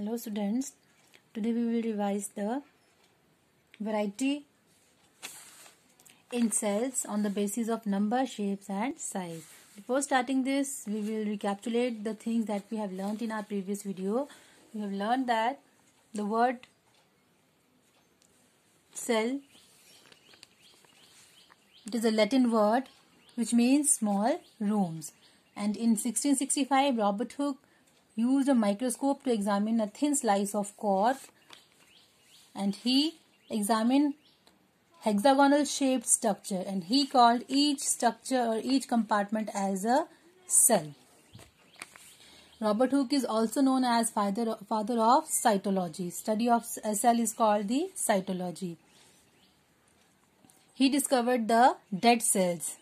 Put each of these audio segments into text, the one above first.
Hello students, today we will revise the variety in cells on the basis of number, shapes and size. Before starting this, we will recapitulate the things that we have learned in our previous video. We have learned that the word cell it is a Latin word which means small rooms and in 1665 Robert Hooke used a microscope to examine a thin slice of cork and he examined hexagonal shaped structure and he called each structure or each compartment as a cell. Robert Hooke is also known as father, father of cytology. Study of a cell is called the cytology. He discovered the dead cells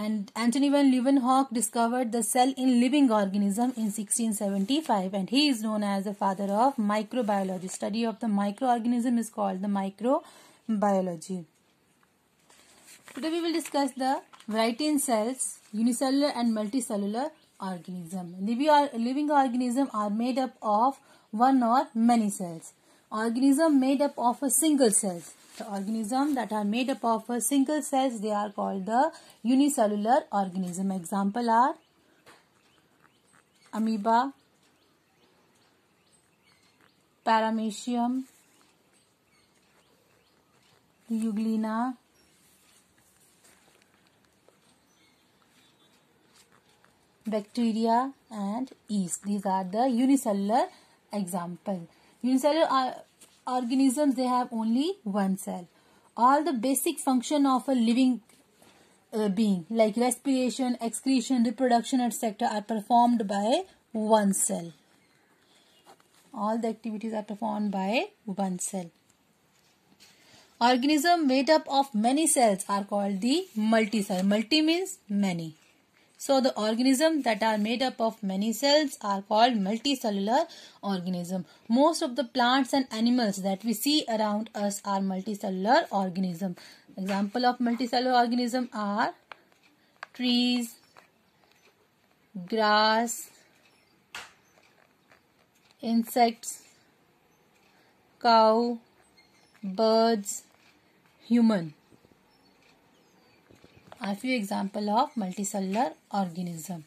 and Antony van Leeuwenhoek discovered the cell in living organism in 1675 and he is known as the father of microbiology. Study of the microorganism is called the microbiology. Today we will discuss the variety in cells, unicellular and multicellular organism. Living organism are made up of one or many cells. Organism made up of a single cells organism that are made up of a single cells they are called the unicellular organism. Example are amoeba paramecium euglena bacteria and yeast. These are the unicellular example. Unicellular uh, organisms they have only one cell. All the basic function of a living uh, being like respiration excretion reproduction etc are performed by one cell. All the activities are performed by one cell. Organism made up of many cells are called the multicell. Multi means many so the organisms that are made up of many cells are called multicellular organism. Most of the plants and animals that we see around us are multicellular organism. Example of multicellular organism are trees, grass, insects, cow, birds, human are few example of multicellular organism.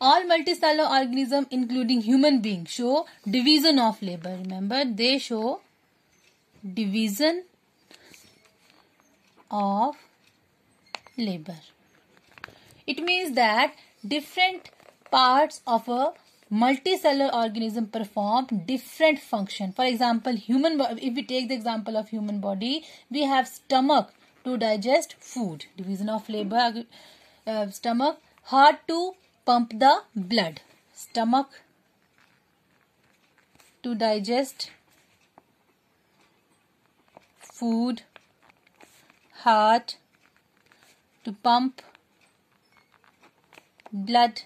All multicellular organism including human beings show division of labor. Remember they show division of labor. It means that different parts of a multicellular organism perform different function. For example, human if we take the example of human body, we have stomach to digest food. Division of labor, uh, stomach, heart to pump the blood. Stomach to digest food, heart to pump blood.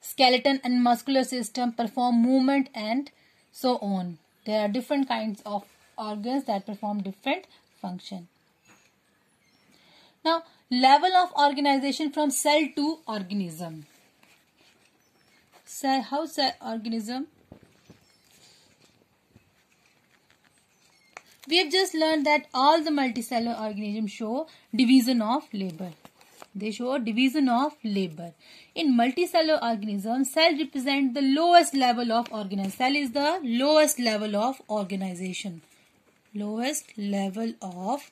Skeleton and muscular system perform movement and so on. There are different kinds of organs that perform different function. Now, level of organization from cell to organism. Cell, how cell organism? We have just learned that all the multicellular organisms show division of labor. They show division of labor. In multicellular organisms, cell represent the lowest level of organization. Cell is the lowest level of organization lowest level of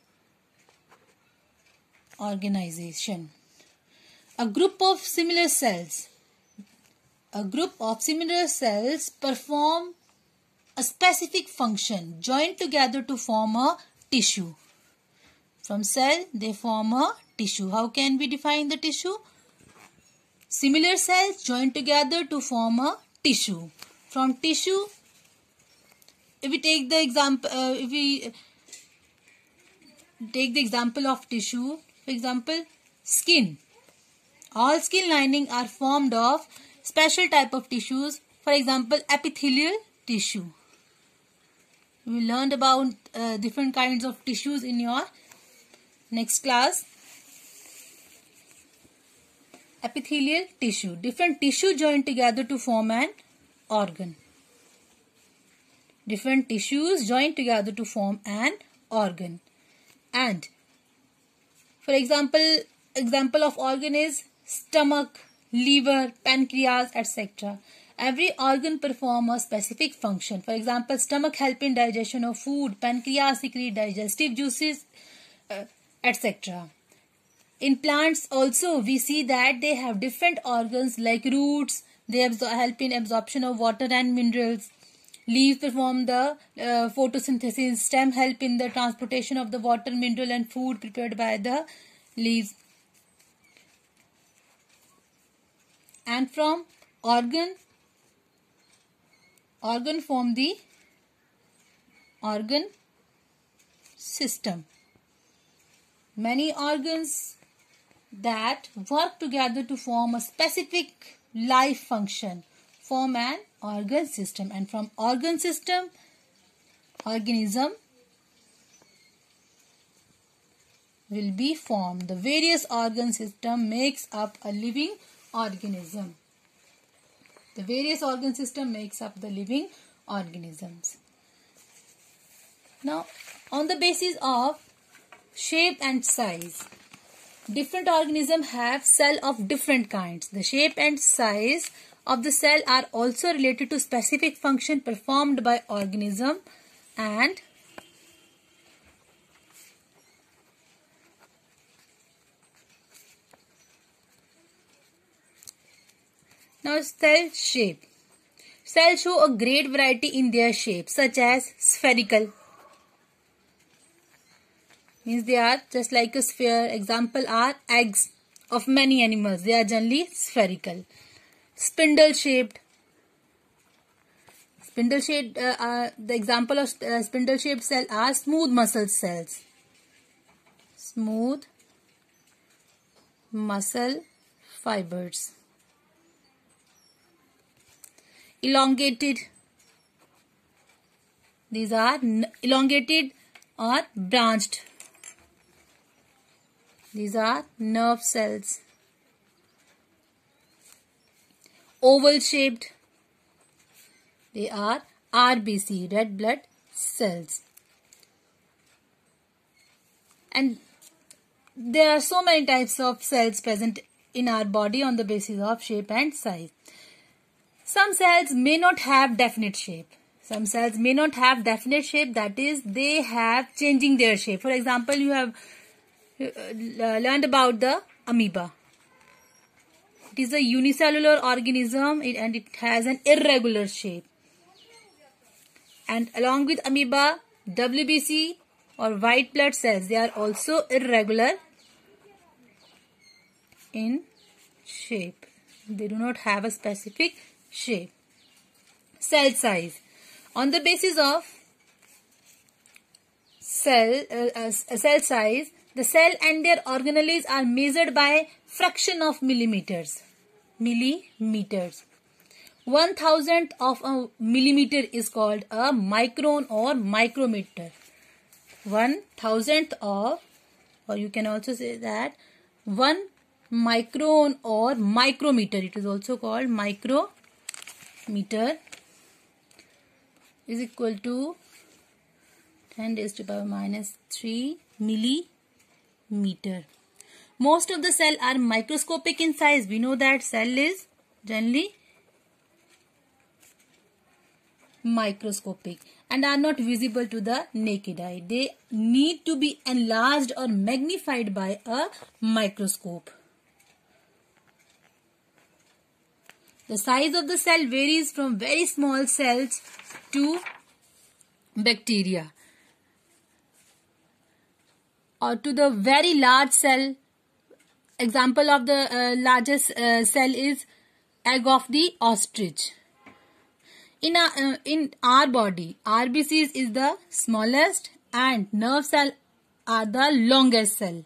organization. A group of similar cells. A group of similar cells perform a specific function joined together to form a tissue. From cell, they form a tissue. How can we define the tissue? Similar cells joined together to form a tissue. From tissue, if we take the example uh, if we take the example of tissue for example skin all skin lining are formed of special type of tissues for example epithelial tissue we learned about uh, different kinds of tissues in your next class epithelial tissue. Different tissue joined together to form an organ. Different tissues joined together to form an organ. And for example, example of organ is stomach, liver, pancreas, etc. Every organ perform a specific function. For example, stomach help in digestion of food, pancreas secrete digestive juices, uh, etc. In plants also we see that they have different organs like roots, they help in absorption of water and minerals. Leaves perform the uh, photosynthesis. Stem help in the transportation of the water, mineral and food prepared by the leaves. And from organ, organ form the organ system. Many organs that work together to form a specific life function form an organ system. And from organ system organism will be formed. The various organ system makes up a living organism. The various organ system makes up the living organisms. Now on the basis of shape and size different organisms have cell of different kinds. The shape and size of the cell are also related to specific function performed by organism and now cell shape. Cells show a great variety in their shape such as spherical. Means they are just like a sphere. Example are eggs of many animals. They are generally spherical spindle shaped. Spindle shaped uh, uh, the example of uh, spindle shaped cell are smooth muscle cells. Smooth muscle fibers. Elongated. These are elongated or branched. These are nerve cells oval shaped. They are RBC, red blood cells. And there are so many types of cells present in our body on the basis of shape and size. Some cells may not have definite shape. Some cells may not have definite shape that is they have changing their shape. For example, you have uh, learned about the amoeba. It is a unicellular organism and it has an irregular shape. And along with amoeba, WBC or white blood cells, they are also irregular in shape. They do not have a specific shape. Cell size. On the basis of cell, uh, uh, cell size, the cell and their organelles are measured by fraction of millimeters. Millimeters. One thousandth of a millimeter is called a micron or micrometer. One thousandth of, or you can also say that one micron or micrometer. It is also called micrometer is equal to 10 raised to the power minus 3 milli meter. Most of the cell are microscopic in size. We know that cell is generally microscopic and are not visible to the naked eye. They need to be enlarged or magnified by a microscope. The size of the cell varies from very small cells to bacteria or to the very large cell. Example of the uh, largest uh, cell is egg of the ostrich. In our, uh, in our body rbcs is the smallest and nerve cell are the longest cell.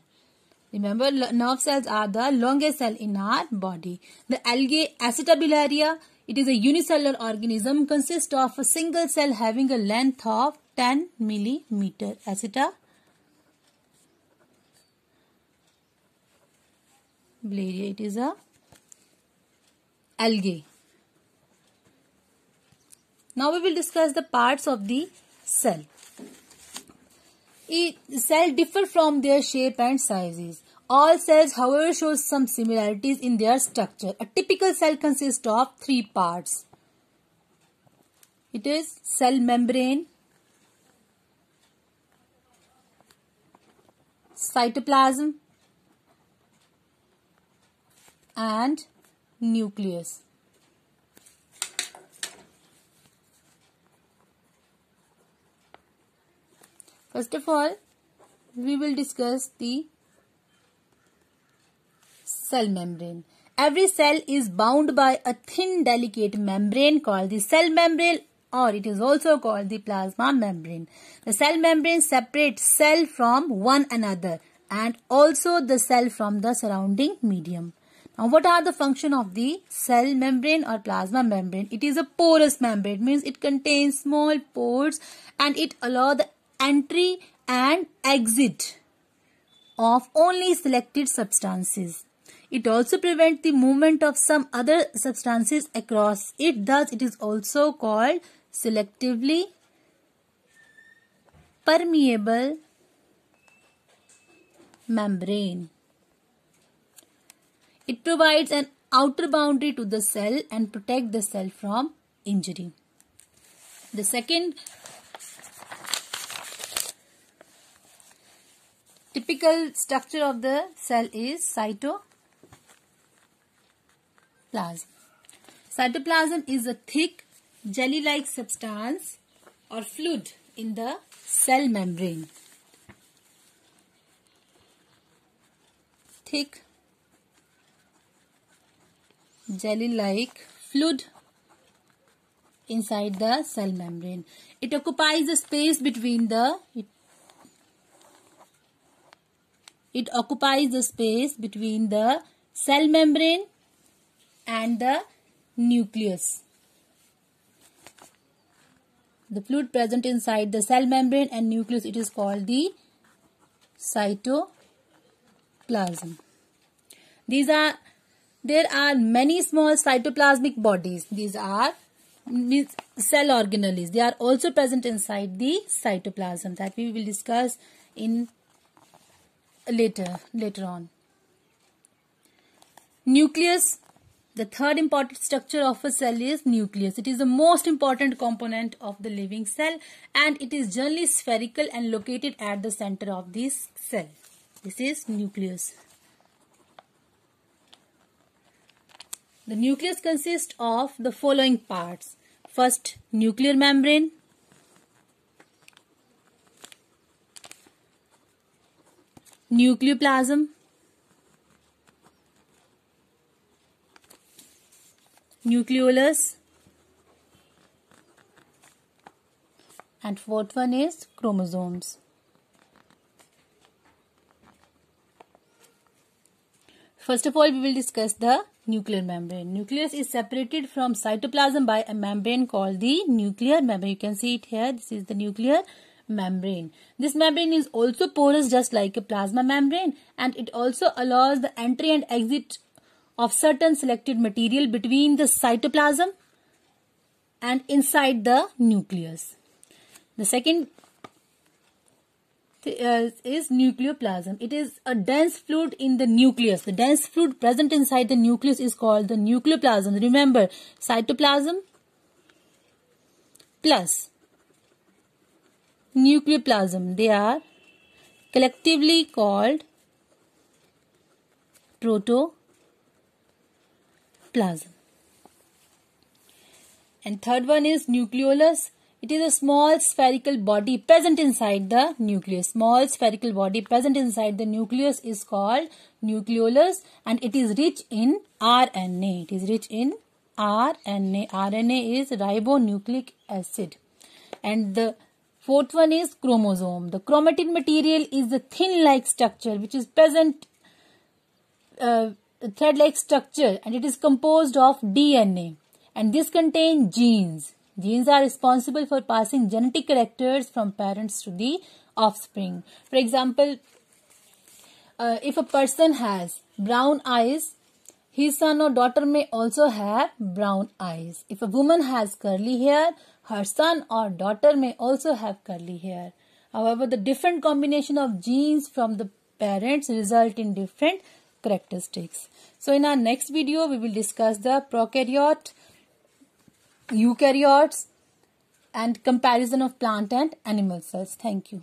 Remember nerve cells are the longest cell in our body. The algae acetabularia it is a unicellular organism consists of a single cell having a length of 10 millimeter aceta Blaria. It is a algae. Now we will discuss the parts of the cell. Each cell differ from their shape and sizes. All cells, however, show some similarities in their structure. A typical cell consists of three parts. It is cell membrane, cytoplasm and nucleus. First of all, we will discuss the cell membrane. Every cell is bound by a thin delicate membrane called the cell membrane or it is also called the plasma membrane. The cell membrane separates cell from one another and also the cell from the surrounding medium. Now what are the function of the cell membrane or plasma membrane? It is a porous membrane means it contains small pores and it allows the entry and exit of only selected substances. It also prevents the movement of some other substances across it. Thus, it is also called selectively permeable membrane. It provides an outer boundary to the cell and protect the cell from injury. The second typical structure of the cell is cytoplasm. Cytoplasm is a thick jelly-like substance or fluid in the cell membrane. Thick jelly-like fluid inside the cell membrane. It occupies the space between the it, it occupies the space between the cell membrane and the nucleus. The fluid present inside the cell membrane and nucleus it is called the cytoplasm. These are there are many small cytoplasmic bodies. These are cell organelles. They are also present inside the cytoplasm that we will discuss in later later on. Nucleus the third important structure of a cell is nucleus. It is the most important component of the living cell and it is generally spherical and located at the center of this cell. This is nucleus. The nucleus consists of the following parts. First, nuclear membrane. Nucleoplasm. nucleolus and fourth one is chromosomes. First of all, we will discuss the nuclear membrane. Nucleus is separated from cytoplasm by a membrane called the nuclear membrane. You can see it here. This is the nuclear membrane. This membrane is also porous just like a plasma membrane and it also allows the entry and exit of certain selected material between the cytoplasm and inside the nucleus. The second Uh, is nucleoplasm. It is a dense fluid in the nucleus. The dense fluid present inside the nucleus is called the nucleoplasm. Remember, cytoplasm plus nucleoplasm. They are collectively called proto plasm. And third one is nucleolus. It is a small spherical body present inside the nucleus. Small spherical body present inside the nucleus is called nucleolus and it is rich in RNA. It is rich in RNA. RNA is ribonucleic acid. And the fourth one is chromosome. The chromatin material is the thin-like structure which is present uh, thread-like structure and it is composed of DNA and this contains genes. Genes are responsible for passing genetic characters from parents to the offspring. For example, uh, if a person has brown eyes, his son or daughter may also have brown eyes. If a woman has curly hair, her son or daughter may also have curly hair. However, the different combination of genes from the parents result in different characteristics. So in our next video, we will discuss the prokaryote, eukaryotes and comparison of plant and animal cells. Thank you.